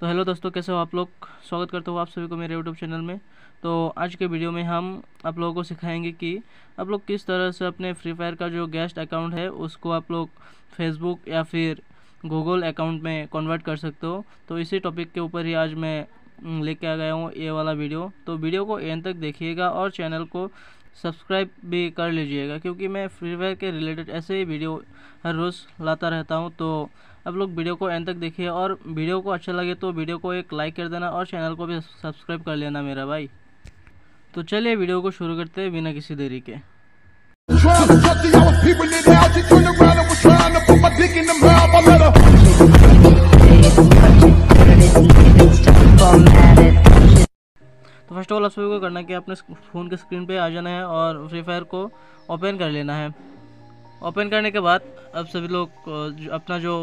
तो हेलो दोस्तों, कैसे हो आप लोग? स्वागत करता हूँ आप सभी को मेरे यूट्यूब चैनल में। तो आज के वीडियो में हम आप लोगों को सिखाएँगे कि आप लोग किस तरह से अपने फ्री फायर का जो गेस्ट अकाउंट है, उसको आप लोग फेसबुक या फिर गूगल अकाउंट में कन्वर्ट कर सकते हो। तो इसी टॉपिक के ऊपर ही आज मैं लेके आ गया हूँ ये वाला वीडियो। तो वीडियो को एंड तक देखिएगा और चैनल को सब्सक्राइब भी कर लीजिएगा, क्योंकि मैं फ्री फायर के रिलेटेड ऐसे ही वीडियो हर रोज़ लाता रहता हूँ। तो आप लोग वीडियो को एंड तक देखिए, और वीडियो को अच्छा लगे तो वीडियो को एक लाइक कर देना और चैनल को भी सब्सक्राइब कर लेना मेरा भाई। तो चलिए वीडियो को शुरू करते हैं बिना किसी देरी के। फ़र्स्ट ऑफ़ ऑल आप सभी को करना है कि अपने फ़ोन के स्क्रीन पे आ जाना है और फ्री फायर को ओपन कर लेना है। ओपन करने के बाद अब सभी लोग अपना जो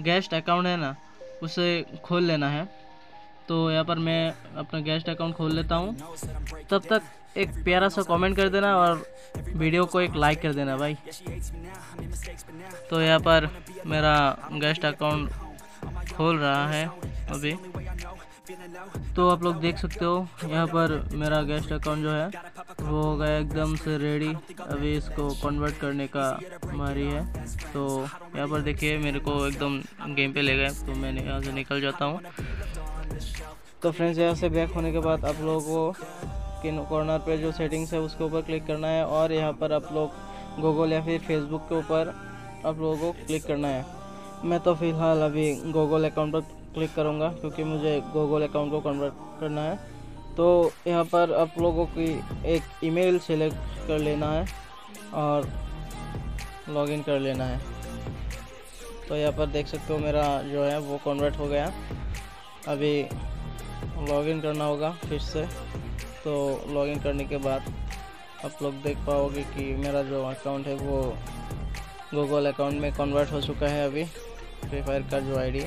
गेस्ट अकाउंट है ना, उसे खोल लेना है। तो यहाँ पर मैं अपना गेस्ट अकाउंट खोल लेता हूँ। तब तक एक प्यारा सा कमेंट कर देना और वीडियो को एक लाइक कर देना भाई। तो यहाँ पर मेरा गेस्ट अकाउंट खोल रहा है अभी। तो आप लोग देख सकते हो, यहाँ पर मेरा गेस्ट अकाउंट जो है, वो हो गया एकदम से रेडी अभी इसको कन्वर्ट करने का मारी है। तो यहाँ पर देखिए, मेरे को एकदम गेम पे ले गए। तो मैं यहाँ से निकल जाता हूँ। तो फ्रेंड्स यहाँ से बैक होने के बाद आप लोगों को किन कॉर्नर पे जो सेटिंग्स है, उसके ऊपर क्लिक करना है और यहाँ पर आप लोग गूगल या फिर फेसबुक के ऊपर आप लोगों को क्लिक करना है। मैं तो फ़िलहाल अभी गूगल अकाउंट पर क्लिक करूँगा, क्योंकि मुझे गूगल अकाउंट को कन्वर्ट करना है। तो यहाँ पर आप लोगों की एक ईमेल सेलेक्ट कर लेना है और लॉगिन कर लेना है। तो यहाँ पर देख सकते हो मेरा जो है वो कन्वर्ट हो गया। अभी लॉगिन करना होगा फिर से। तो लॉगिन करने के बाद आप लोग देख पाओगे कि मेरा जो अकाउंट है वो गूगल अकाउंट में कन्वर्ट हो चुका है अभी। फ्री फायर का जो आईडी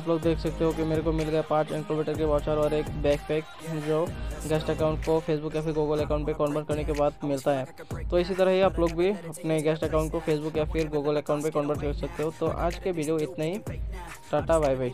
आप लोग देख सकते हो कि मेरे को मिल गया पाँच इंक्रोवेटर के वाचर और एक बैकपैक जो गेस्ट अकाउंट को फेसबुक या फिर गूगल अकाउंट पे कॉन्वर्ट करने के बाद मिलता है। तो इसी तरह ही आप लोग भी अपने गेस्ट अकाउंट को फेसबुक या फिर गूगल अकाउंट पे कॉन्वर्ट कर सकते हो। तो आज के वीडियो इतना ही। Tata bye bye